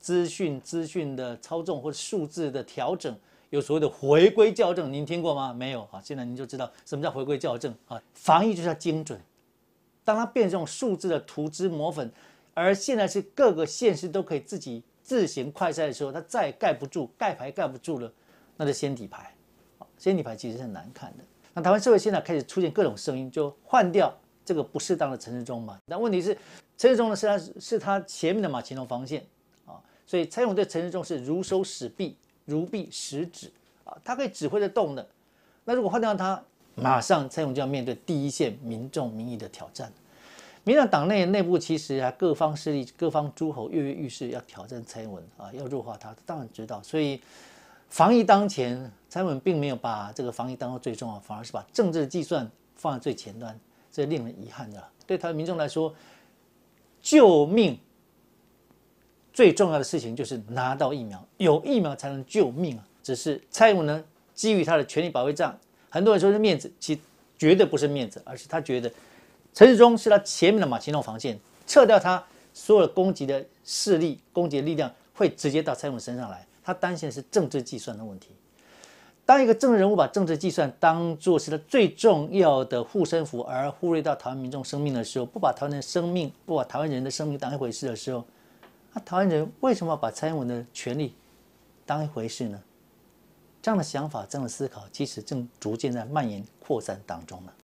资讯资讯的操纵或者数字的调整，有所谓的回归校正，您听过吗？没有啊，现在您就知道什么叫回归校正啊。防疫就是要精准，当它变成这种数字的涂脂抹粉，而现在是各个县市都可以自己自行快筛的时候，它再盖不住，盖牌盖不住了，那就先底牌。先底牌其实是很难看的。那台湾社会现在开始出现各种声音，就换掉这个不适当的陈世忠嘛。但问题是，陈世忠呢是他是他前面的马前龙防线，所以蔡英文对陈世忠是如手使臂，如臂使指啊，他可以指挥得动的。那如果换掉他，马上蔡英文就要面对第一线民众民意的挑战。民党党内内部其实啊，各方势力、各方诸侯跃跃欲试，要挑战蔡英文啊，要弱化他，当然知道。所以。防疫当前，蔡英文并没有把这个防疫当做最重要，反而是把政治计算放在最前端，这令人遗憾的。对台湾民众来说，救命最重要的事情就是拿到疫苗，有疫苗才能救命啊！只是蔡英文呢，基于他的权力保卫战，很多人说是面子，其绝对不是面子，而是他觉得陈世忠是他前面的马前龙防线，撤掉他所有的攻击的势力、攻击的力量，会直接到蔡英文身上来。他担心的是政治计算的问题。当一个政治人物把政治计算当做是他最重要的护身符，而忽略到台湾民众生命的时候，不把台湾的生命、不把台湾人的生命当一回事的时候，那台湾人为什么把蔡英文的权利当一回事呢？这样的想法、这样的思考，其实正逐渐在蔓延扩散当中呢。